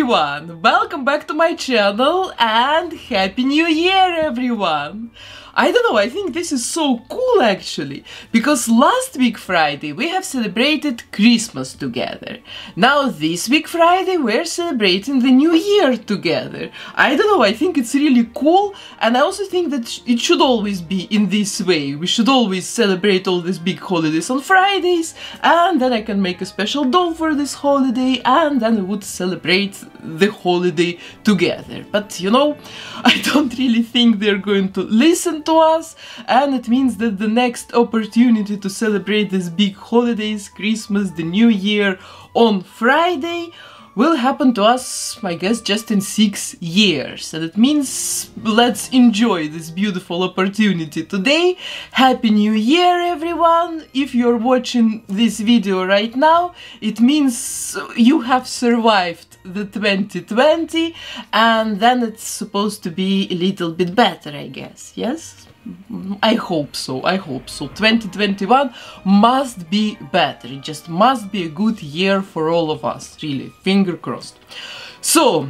everyone! Welcome back to my channel and Happy New Year everyone! I don't know, I think this is so cool actually, because last week Friday we have celebrated Christmas together. Now this week Friday we're celebrating the New Year together. I don't know, I think it's really cool and I also think that it should always be in this way. We should always celebrate all these big holidays on Fridays and then I can make a special doll for this holiday and then we would celebrate the holiday together. But you know, I don't really think they're going to listen to us and it means that the next opportunity to celebrate these big holidays, Christmas, the New Year on Friday will happen to us, I guess, just in six years. And it means let's enjoy this beautiful opportunity today. Happy New Year, everyone! If you're watching this video right now, it means you have survived the 2020 and then it's supposed to be a little bit better, I guess, yes? I hope so, I hope so. 2021 must be better, it just must be a good year for all of us, really, finger crossed. So,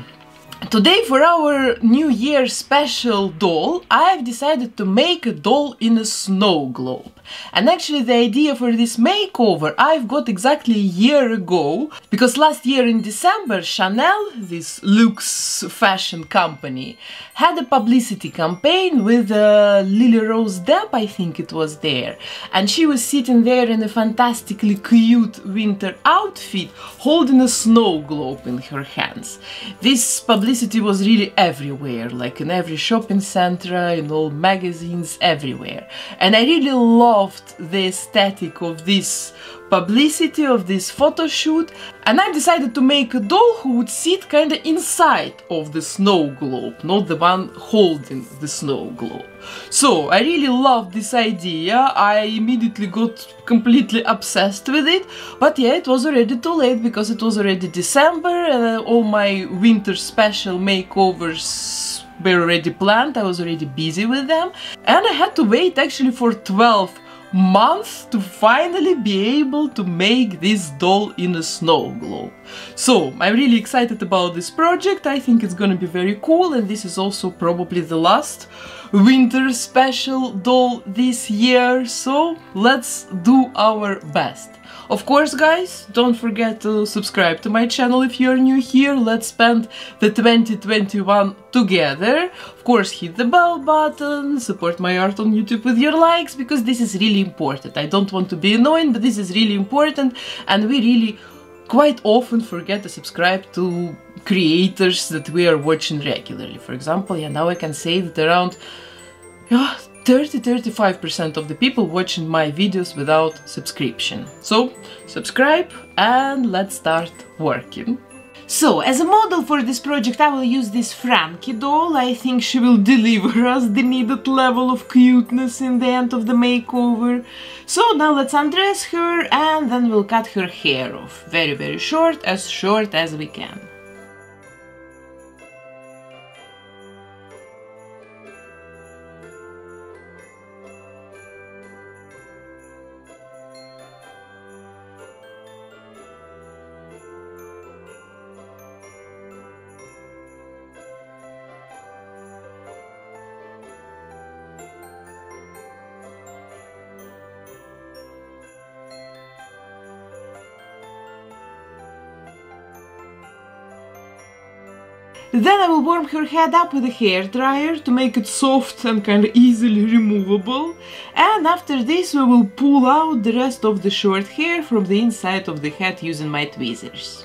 Today for our New Year special doll, I've decided to make a doll in a snow globe. And actually the idea for this makeover I've got exactly a year ago, because last year in December Chanel, this luxe fashion company, had a publicity campaign with uh, Lily Rose Depp, I think it was there. And she was sitting there in a fantastically cute winter outfit, holding a snow globe in her hands. This publicity was really everywhere, like in every shopping center, in all magazines, everywhere. And I really loved the aesthetic of this publicity of this photo shoot and I decided to make a doll who would sit kinda inside of the snow globe, not the one holding the snow globe. So I really loved this idea, I immediately got completely obsessed with it, but yeah, it was already too late because it was already December and uh, all my winter special makeovers were already planned, I was already busy with them, and I had to wait actually for 12 months to finally be able to make this doll in a snow globe. So, I'm really excited about this project, I think it's gonna be very cool and this is also probably the last winter special doll this year, so let's do our best. Of course guys, don't forget to subscribe to my channel if you're new here, let's spend the 2021 together. Of course hit the bell button, support my art on YouTube with your likes, because this is really important. I don't want to be annoying, but this is really important and we really quite often forget to subscribe to creators that we are watching regularly. For example, yeah, now I can say that around yeah, 30-35% of the people watching my videos without subscription. So, subscribe and let's start working. So, as a model for this project I will use this Frankie doll, I think she will deliver us the needed level of cuteness in the end of the makeover. So now let's undress her and then we'll cut her hair off, very very short, as short as we can. Then I will warm her head up with a hair dryer to make it soft and kind of easily removable. And after this we will pull out the rest of the short hair from the inside of the head using my tweezers.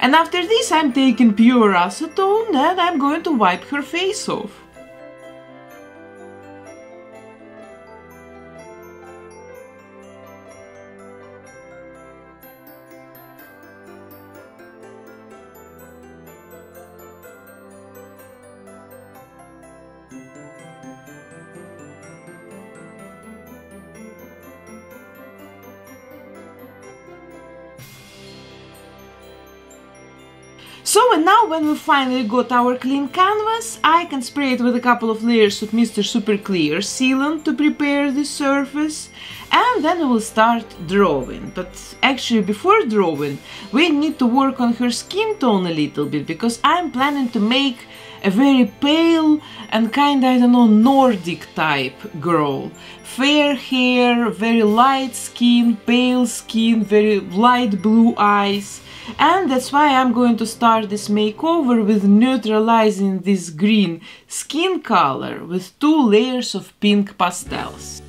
And after this I'm taking pure acetone and I'm going to wipe her face off. When we finally got our clean canvas, I can spray it with a couple of layers of Mr. Super Clear sealant to prepare the surface and then we will start drawing. But actually before drawing, we need to work on her skin tone a little bit because I'm planning to make a very pale and kind I don't know Nordic type girl. Fair hair, very light skin, pale skin, very light blue eyes and that's why I'm going to start this makeover with neutralizing this green skin color with two layers of pink pastels.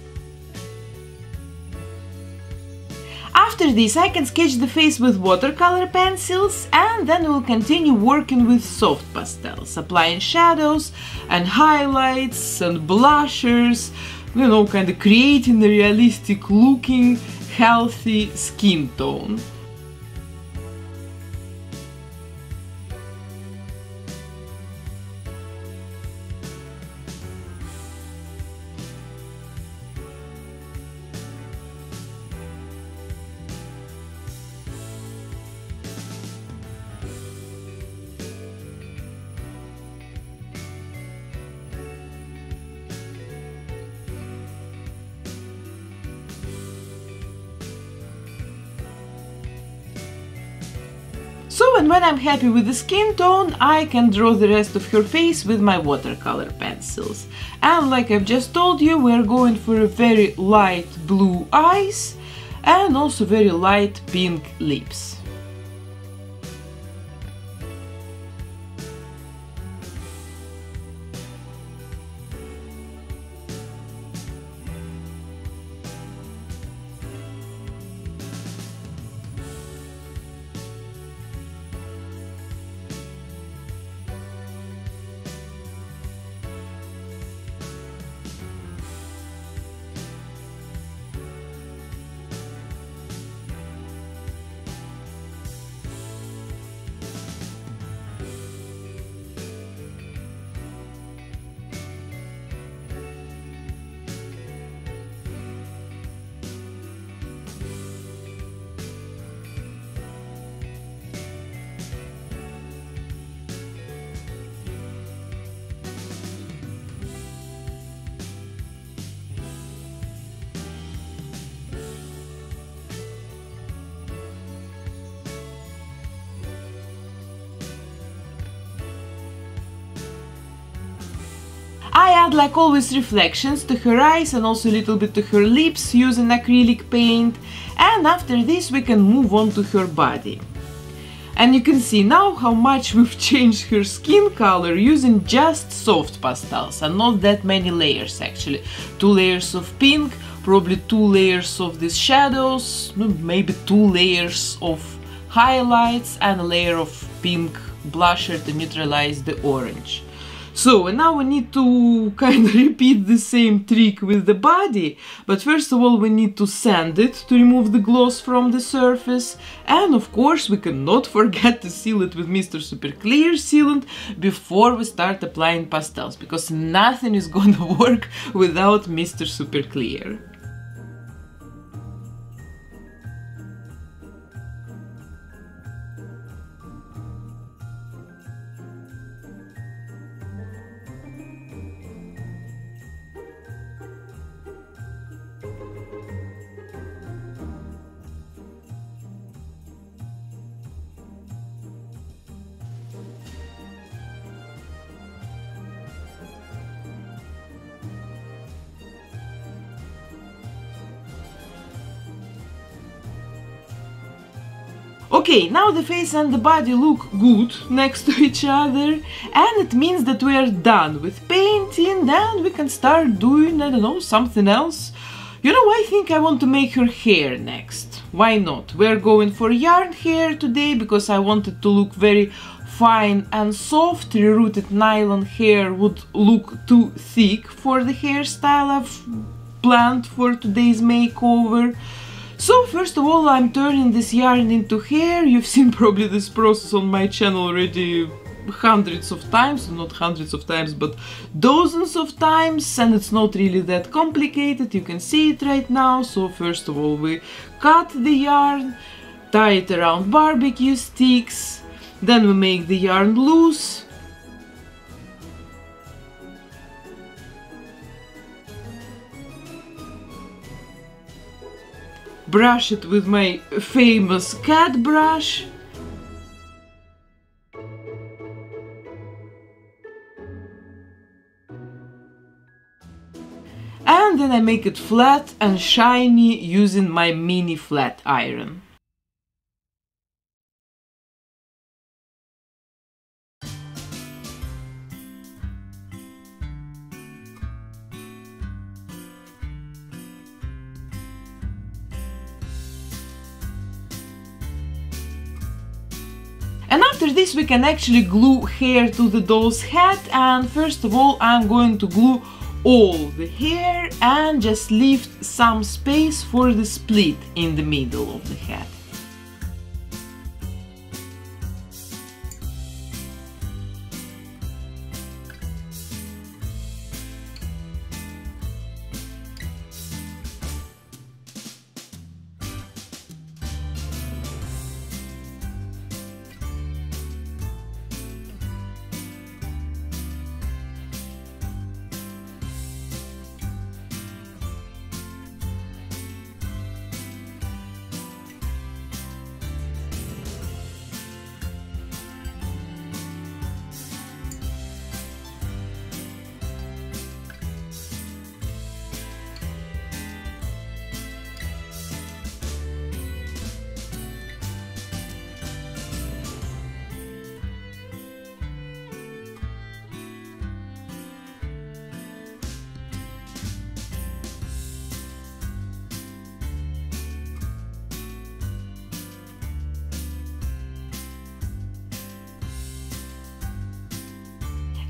After this I can sketch the face with watercolor pencils and then we'll continue working with soft pastels, applying shadows and highlights and blushers, you know, kind of creating a realistic looking, healthy skin tone. And when I'm happy with the skin tone, I can draw the rest of her face with my watercolor pencils. And like I've just told you, we're going for a very light blue eyes and also very light pink lips. Add like always reflections to her eyes and also a little bit to her lips using acrylic paint and after this we can move on to her body. And you can see now how much we've changed her skin color using just soft pastels and not that many layers actually. Two layers of pink, probably two layers of these shadows, maybe two layers of highlights and a layer of pink blusher to neutralize the orange. So, and now we need to kind of repeat the same trick with the body, but first of all we need to sand it to remove the gloss from the surface, and of course we cannot forget to seal it with Mr. Super Clear sealant before we start applying pastels, because nothing is gonna work without Mr. Super Clear. Okay, now the face and the body look good next to each other and it means that we are done with painting and we can start doing, I don't know, something else. You know, I think I want to make her hair next. Why not? We're going for yarn hair today because I wanted to look very fine and soft. Rerooted nylon hair would look too thick for the hairstyle I've planned for today's makeover. So first of all I'm turning this yarn into hair, you've seen probably this process on my channel already hundreds of times, not hundreds of times, but dozens of times, and it's not really that complicated, you can see it right now. So first of all we cut the yarn, tie it around barbecue sticks, Then we make the yarn loose. Brush it with my famous cat brush. And then I make it flat and shiny using my mini flat iron. And after this we can actually glue hair to the doll's head and first of all I'm going to glue all the hair and just leave some space for the split in the middle of the head.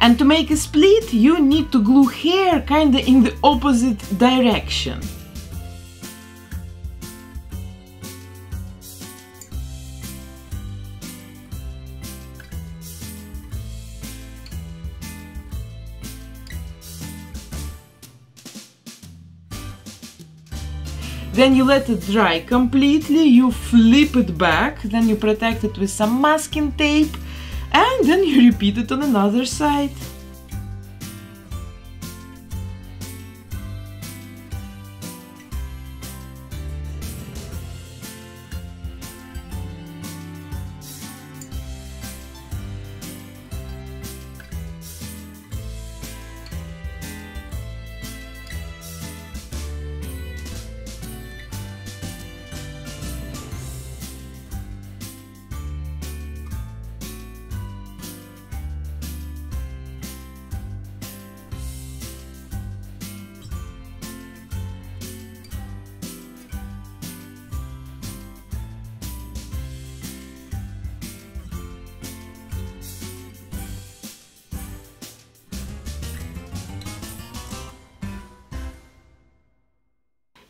And to make a split, you need to glue hair kinda in the opposite direction. Then you let it dry completely, you flip it back, then you protect it with some masking tape then you repeat it on another side.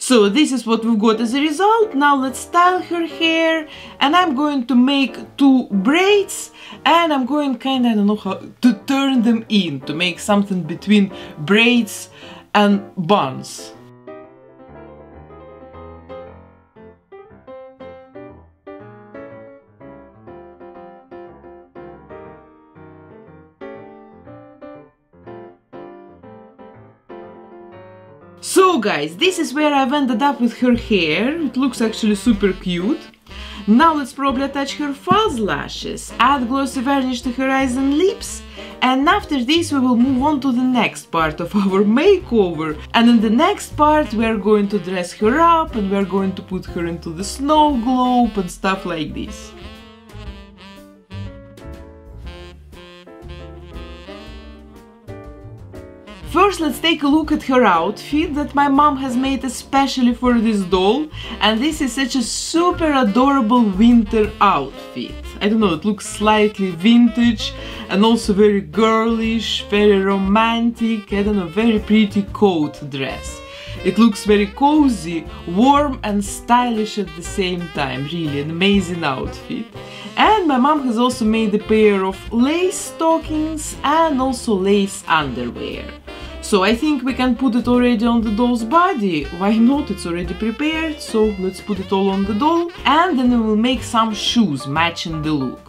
So this is what we've got as a result. Now let's style her hair and I'm going to make two braids and I'm going kind of, I don't know how, to turn them in to make something between braids and buns. Guys, this is where I've ended up with her hair. It looks actually super cute. Now let's probably attach her false lashes, add glossy varnish to her eyes and lips, and after this we will move on to the next part of our makeover. And in the next part we are going to dress her up and we are going to put her into the snow globe and stuff like this. First, let's take a look at her outfit that my mom has made especially for this doll. And this is such a super adorable winter outfit. I don't know, it looks slightly vintage and also very girlish, very romantic, I don't know, very pretty coat dress. It looks very cozy, warm and stylish at the same time, really an amazing outfit. And my mom has also made a pair of lace stockings and also lace underwear. So I think we can put it already on the doll's body. Why not? It's already prepared. So let's put it all on the doll. And then we will make some shoes matching the look.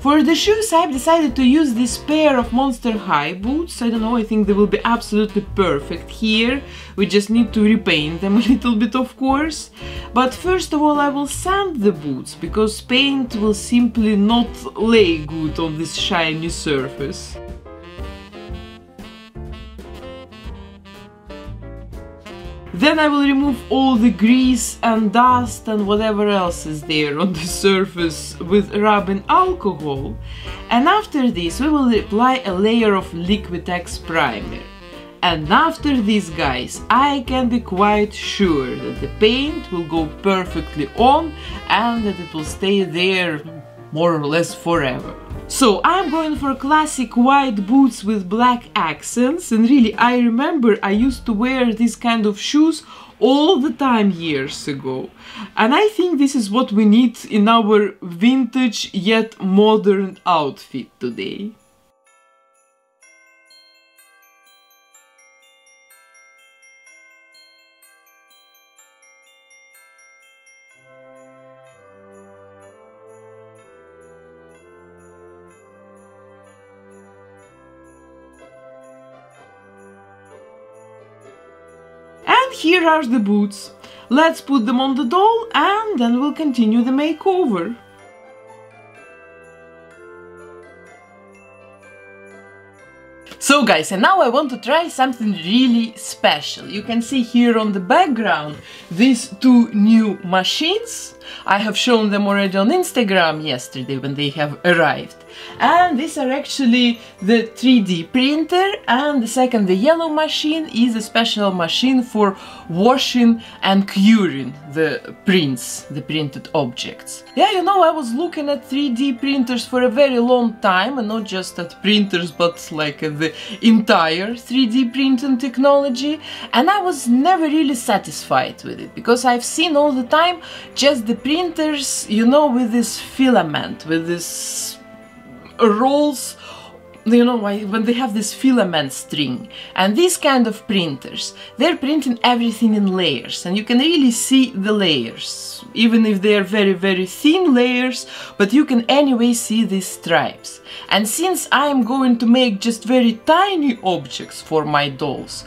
For the shoes, I've decided to use this pair of Monster High boots. I don't know, I think they will be absolutely perfect here. We just need to repaint them a little bit, of course. But first of all, I will sand the boots, because paint will simply not lay good on this shiny surface. Then I will remove all the grease and dust and whatever else is there on the surface with rubbing alcohol. And after this we will apply a layer of Liquitex primer. And after this guys, I can be quite sure that the paint will go perfectly on and that it will stay there more or less forever. So I'm going for classic white boots with black accents and really I remember I used to wear these kind of shoes all the time years ago. And I think this is what we need in our vintage yet modern outfit today. Here are the boots. Let's put them on the doll and then we'll continue the makeover. So guys, and now I want to try something really special. You can see here on the background these two new machines. I have shown them already on Instagram yesterday when they have arrived. And these are actually the 3D printer and the second, the yellow machine, is a special machine for washing and curing the prints, the printed objects. Yeah, you know, I was looking at 3D printers for a very long time and not just at printers but like the entire 3D printing technology and I was never really satisfied with it because I've seen all the time just the printers, you know, with this filament, with this rolls you know why when they have this filament string. And these kind of printers they're printing everything in layers. And you can really see the layers even if they're very very thin layers but you can anyway see these stripes. And since I'm going to make just very tiny objects for my dolls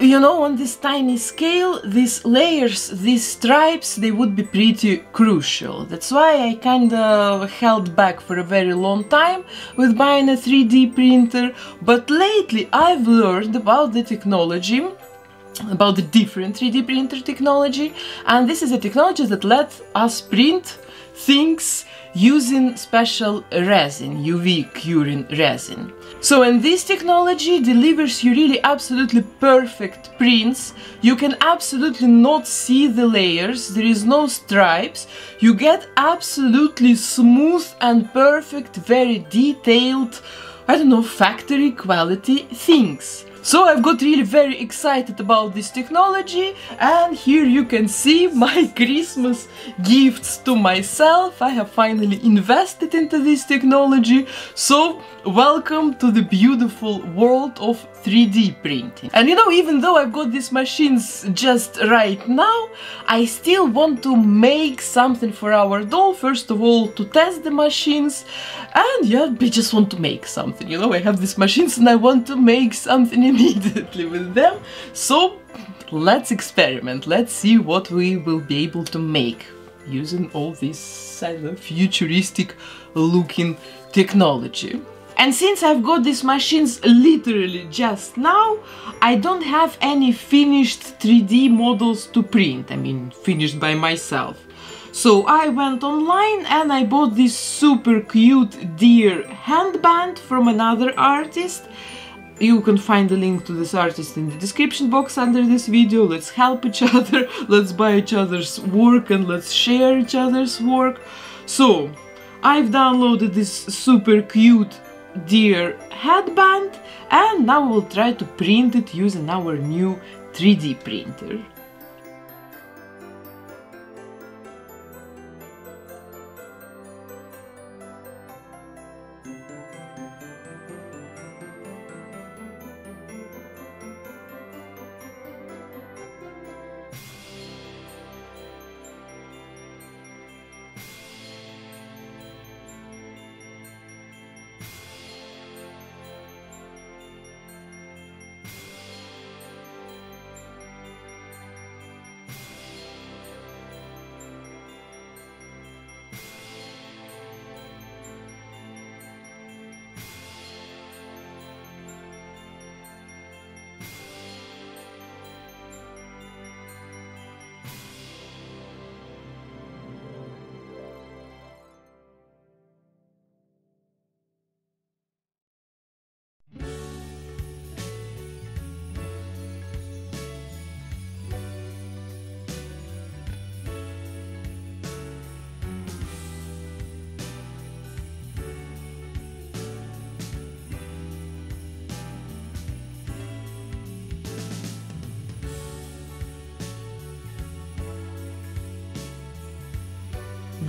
you know, on this tiny scale, these layers, these stripes, they would be pretty crucial. That's why I kinda held back for a very long time with buying a 3D printer, but lately I've learned about the technology about the different 3D printer technology and this is a technology that lets us print things using special resin, UV curing resin. So when this technology delivers you really absolutely perfect prints, you can absolutely not see the layers, there is no stripes, you get absolutely smooth and perfect, very detailed, I don't know, factory quality things. So I've got really very excited about this technology and here you can see my Christmas gifts to myself. I have finally invested into this technology. So welcome to the beautiful world of 3D printing. And you know, even though I've got these machines just right now, I still want to make something for our doll. First of all, to test the machines. And yeah, we just want to make something. You know, I have these machines and I want to make something immediately with them. So let's experiment. Let's see what we will be able to make using all this I know, futuristic looking technology. And since I've got these machines literally just now, I don't have any finished 3D models to print, I mean finished by myself. So I went online and I bought this super cute deer handband from another artist. You can find the link to this artist in the description box under this video. Let's help each other, let's buy each other's work and let's share each other's work. So, I've downloaded this super cute deer headband and now we'll try to print it using our new 3D printer.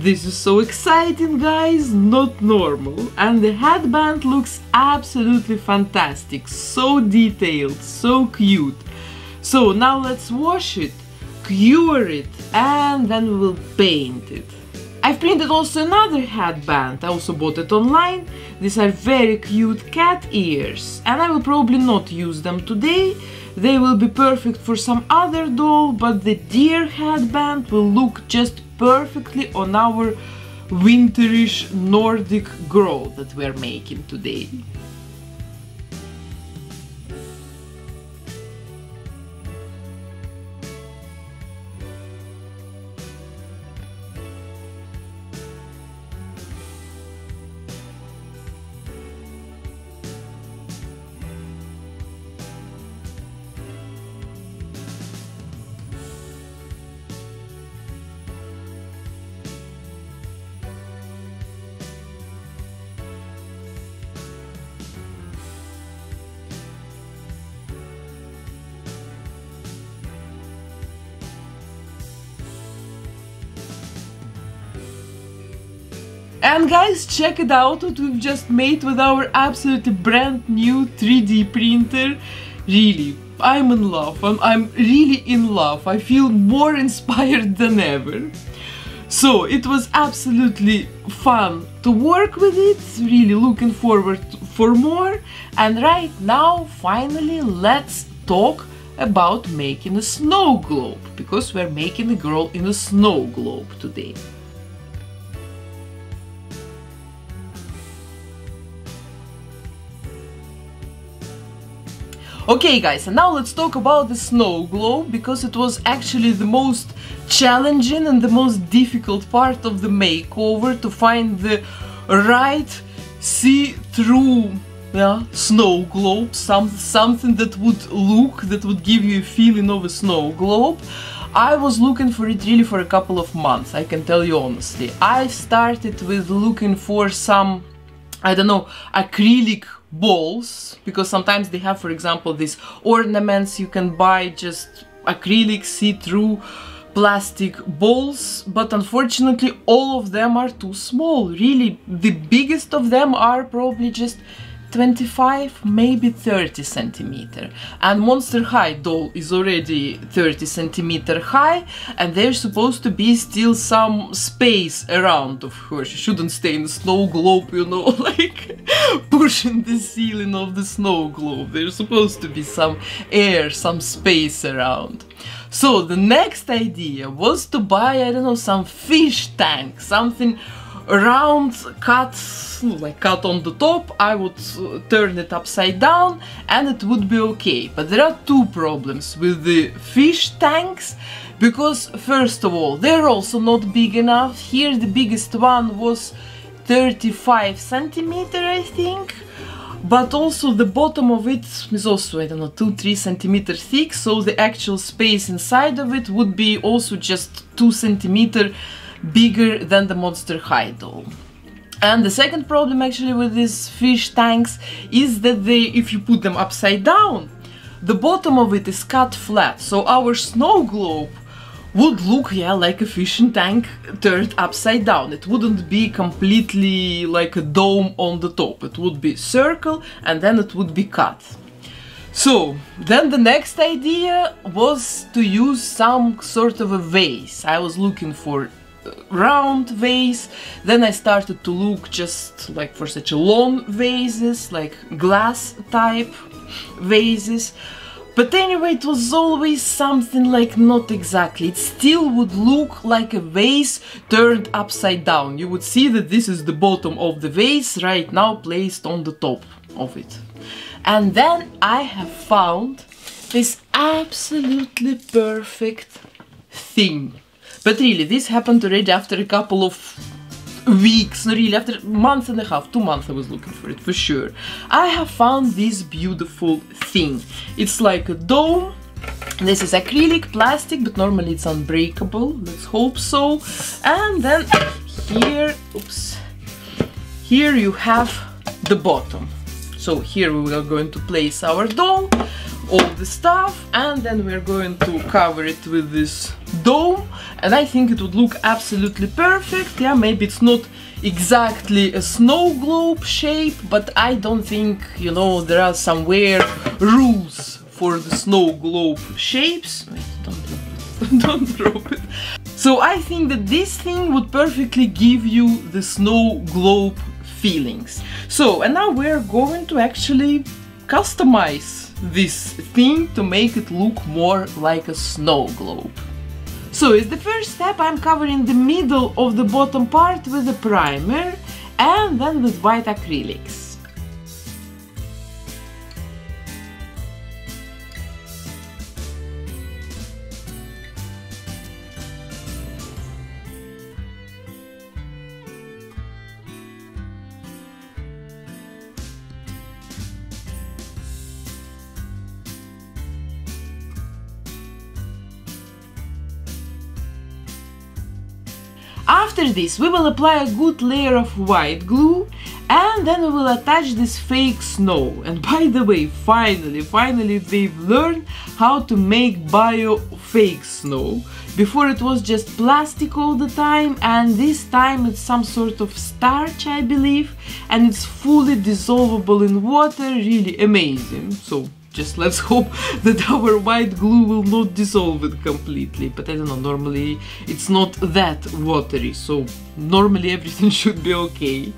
This is so exciting guys, not normal. And the headband looks absolutely fantastic, so detailed, so cute. So now let's wash it, cure it, and then we will paint it. I've printed also another headband, I also bought it online. These are very cute cat ears, and I will probably not use them today. They will be perfect for some other doll, but the deer headband will look just perfectly on our winterish Nordic girl that we're making today. Guys, check it out what we've just made with our absolutely brand new 3D printer. Really, I'm in love. I'm, I'm really in love. I feel more inspired than ever. So it was absolutely fun to work with it, really looking forward for more. And right now, finally, let's talk about making a snow globe, because we're making a girl in a snow globe today. Okay guys, and now let's talk about the snow globe because it was actually the most challenging and the most difficult part of the makeover to find the right see-through yeah, snow globe, some, something that would look, that would give you a feeling of a snow globe. I was looking for it really for a couple of months, I can tell you honestly. I started with looking for some, I don't know, acrylic balls because sometimes they have for example these ornaments you can buy just acrylic see-through plastic balls but unfortunately all of them are too small. Really the biggest of them are probably just 25 maybe 30 centimeter. And monster high doll is already 30 centimeter high and there's supposed to be still some space around of her. She shouldn't stay in the snow globe you know like pushing the ceiling of the snow globe. There's supposed to be some air some space around. So the next idea was to buy i don't know some fish tank something round cut like cut on the top I would uh, turn it upside down and it would be okay. But there are two problems with the fish tanks because first of all they're also not big enough. Here the biggest one was 35 centimeter I think. But also the bottom of it is also I don't know 2-3 centimeter thick so the actual space inside of it would be also just 2 centimeter bigger than the Monster High doll. And the second problem actually with these fish tanks is that they, if you put them upside down, the bottom of it is cut flat, so our snow globe would look, yeah, like a fishing tank turned upside down. It wouldn't be completely like a dome on the top. It would be circle and then it would be cut. So, then the next idea was to use some sort of a vase. I was looking for round vase. Then I started to look just like for such a long vases, like glass type vases. But anyway, it was always something like not exactly. It still would look like a vase turned upside down. You would see that this is the bottom of the vase right now placed on the top of it. And then I have found this absolutely perfect thing. But really, this happened already after a couple of weeks, not really, after month and a half, two months I was looking for it, for sure. I have found this beautiful thing. It's like a dome. This is acrylic plastic, but normally it's unbreakable. Let's hope so. And then here, oops, here you have the bottom. So here we are going to place our dome all the stuff and then we're going to cover it with this dome and I think it would look absolutely perfect. Yeah maybe it's not exactly a snow globe shape but I don't think you know there are somewhere rules for the snow globe shapes. Wait, don't drop it. Don't drop it. So I think that this thing would perfectly give you the snow globe feelings so and now we're going to actually customize this thing to make it look more like a snow globe. So as the first step I'm covering the middle of the bottom part with a primer and then with white acrylics. After this we will apply a good layer of white glue and then we will attach this fake snow. And by the way, finally, finally they've learned how to make bio fake snow. Before it was just plastic all the time and this time it's some sort of starch I believe and it's fully dissolvable in water, really amazing. So just let's hope that our white glue will not dissolve it completely but I don't know normally it's not that watery so normally everything should be okay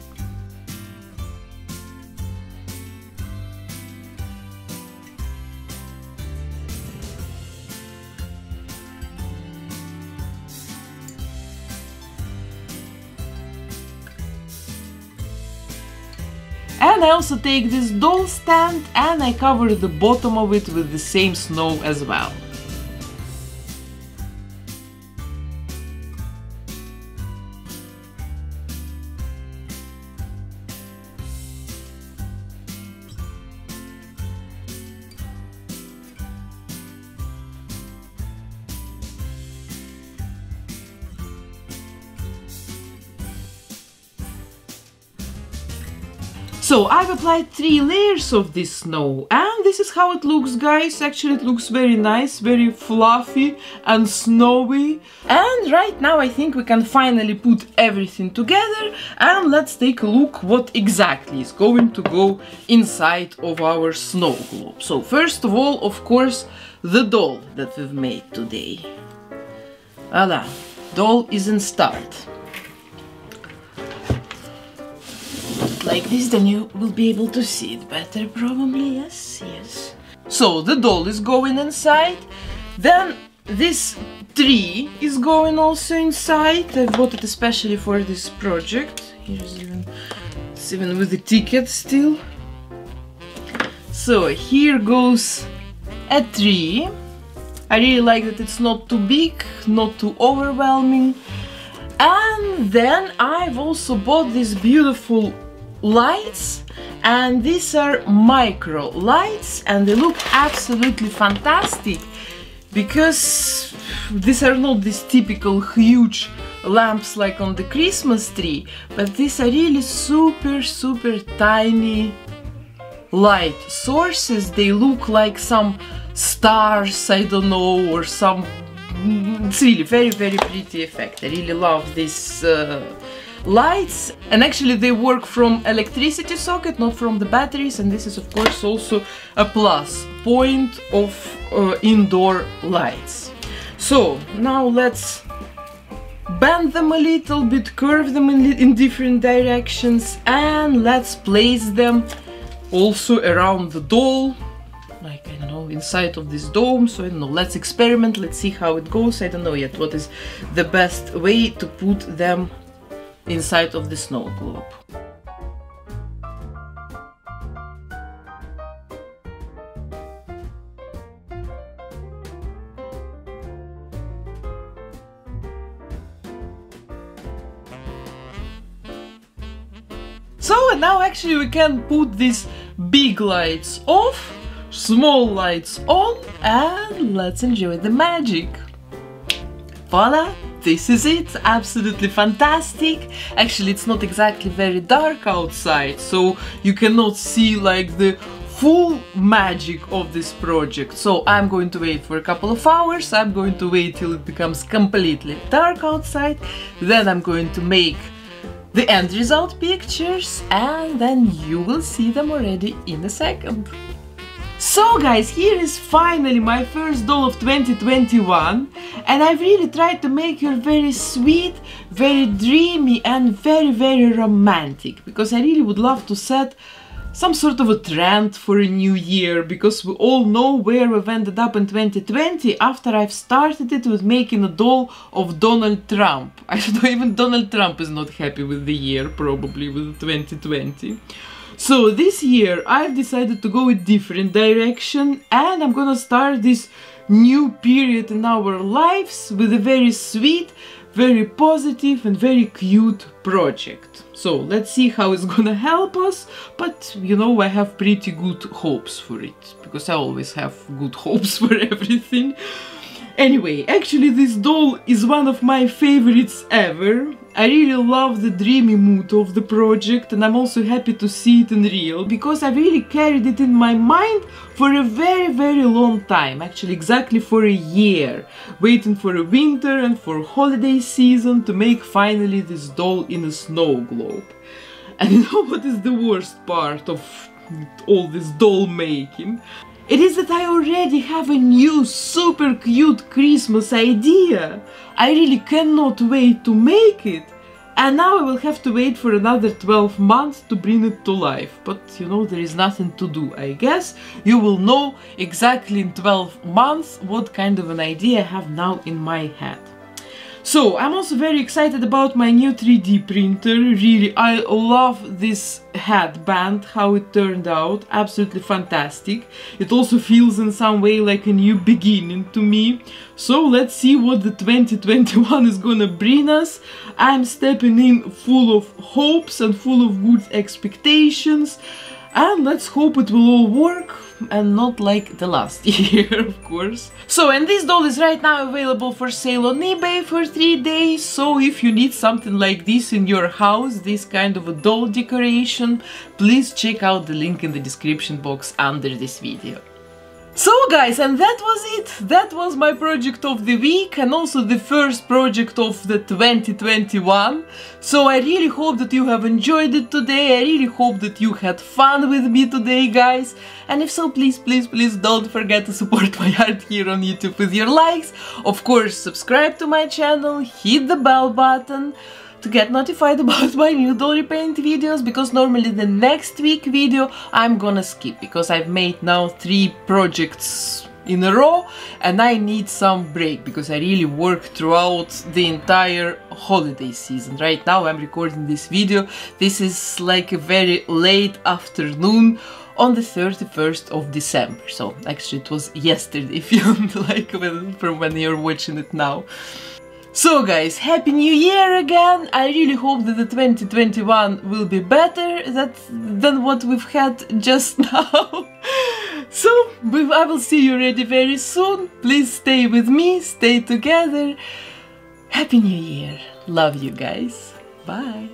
And I also take this doll stand and I cover the bottom of it with the same snow as well. So I've applied three layers of this snow and this is how it looks guys. Actually it looks very nice, very fluffy and snowy. And right now I think we can finally put everything together and let's take a look what exactly is going to go inside of our snow globe. So first of all, of course, the doll that we've made today. Voila, doll is in like this then you will be able to see it better probably yes yes. So the doll is going inside then this tree is going also inside. I bought it especially for this project. Here's even it's even with the ticket still. So here goes a tree. I really like that it's not too big not too overwhelming. And then I've also bought this beautiful lights and these are micro lights and they look absolutely fantastic because these are not these typical huge lamps like on the Christmas tree but these are really super super tiny light sources. They look like some stars I don't know or some it's really very very pretty effect. I really love this uh, lights and actually they work from electricity socket not from the batteries and this is of course also a plus point of uh, indoor lights. So now let's bend them a little bit, curve them in, in different directions and let's place them also around the doll like I don't know inside of this dome. So I don't know let's experiment let's see how it goes. I don't know yet what is the best way to put them inside of the snow globe So and now actually we can put these big lights off, small lights on and let's enjoy the magic. Voila! This is it, absolutely fantastic. Actually it's not exactly very dark outside so you cannot see like the full magic of this project. So I'm going to wait for a couple of hours, I'm going to wait till it becomes completely dark outside, then I'm going to make the end result pictures and then you will see them already in a second. So guys, here is finally my first doll of 2021 and I've really tried to make her very sweet, very dreamy and very very romantic because I really would love to set some sort of a trend for a new year because we all know where we've ended up in 2020 after I've started it with making a doll of Donald Trump. I don't even Donald Trump is not happy with the year, probably with 2020. So this year I've decided to go a different direction and I'm gonna start this new period in our lives with a very sweet, very positive and very cute project. So let's see how it's gonna help us, but you know I have pretty good hopes for it, because I always have good hopes for everything. Anyway, actually this doll is one of my favorites ever. I really love the dreamy mood of the project and I'm also happy to see it in real because I really carried it in my mind for a very very long time, actually exactly for a year, waiting for a winter and for holiday season to make finally this doll in a snow globe. And you know what is the worst part of all this doll making? It is that I already have a new super cute Christmas idea. I really cannot wait to make it. And now I will have to wait for another 12 months to bring it to life. But you know, there is nothing to do, I guess. You will know exactly in 12 months what kind of an idea I have now in my head. So, I'm also very excited about my new 3D printer, really, I love this headband, how it turned out, absolutely fantastic. It also feels in some way like a new beginning to me. So let's see what the 2021 is gonna bring us. I'm stepping in full of hopes and full of good expectations and let's hope it will all work and not like the last year, of course. So, and this doll is right now available for sale on eBay for 3 days, so if you need something like this in your house, this kind of a doll decoration, please check out the link in the description box under this video. So guys, and that was it. That was my project of the week and also the first project of the 2021. So I really hope that you have enjoyed it today. I really hope that you had fun with me today, guys. And if so, please, please, please don't forget to support my art here on YouTube with your likes. Of course, subscribe to my channel, hit the bell button to get notified about my new doll paint videos because normally the next week video I'm gonna skip because I've made now three projects in a row and I need some break because I really worked throughout the entire holiday season. Right now I'm recording this video. This is like a very late afternoon on the 31st of December. So actually it was yesterday if you like when, from when you're watching it now. So guys, Happy New Year again! I really hope that the 2021 will be better that, than what we've had just now. so, I will see you already very soon. Please stay with me, stay together. Happy New Year! Love you guys. Bye!